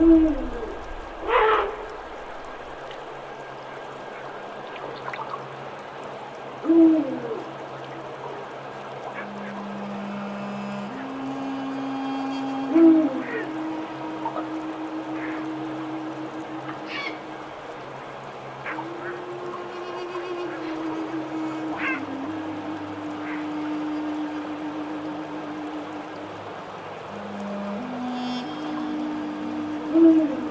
Ooh. Mm.